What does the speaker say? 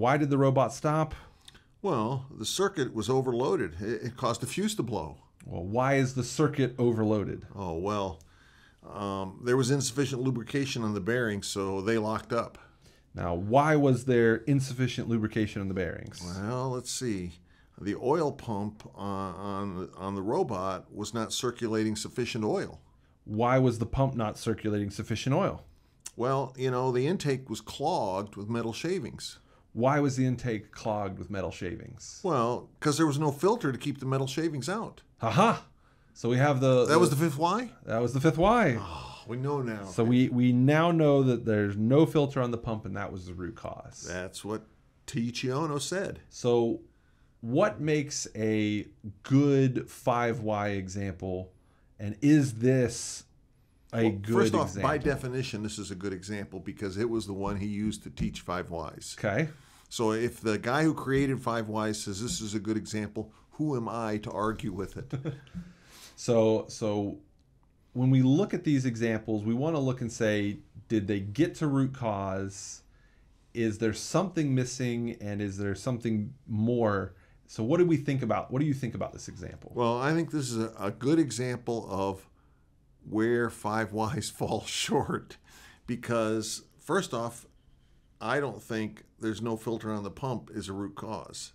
why did the robot stop? Well, the circuit was overloaded. It, it caused the fuse to blow. Well, why is the circuit overloaded? Oh, well, um, there was insufficient lubrication on the bearings, so they locked up. Now, why was there insufficient lubrication on the bearings? Well, let's see. The oil pump on, on, on the robot was not circulating sufficient oil. Why was the pump not circulating sufficient oil? Well, you know, the intake was clogged with metal shavings. Why was the intake clogged with metal shavings? Well, because there was no filter to keep the metal shavings out. Haha! So we have the That was the fifth why? that was the fifth why. Oh, ah, we know now. So we we now know that there's no filter on the pump, and that was the root cause. That's what Taiichi said. So, what makes a good five why example, and is this a Well, good First off, example? by definition, this is a good example because it was the one he used to teach five whys. okay. So if the guy who created five whys says this is a good example, who am I to argue with it? So so when we look at these examples, we want to look and say, did they get to root cause? Is there something missing, and is there something more? So what do we think about? What do you think about this example? well, I think this is a, a good example of where five whys fall short because first off, I don't think there's no filter on the pump is a root cause.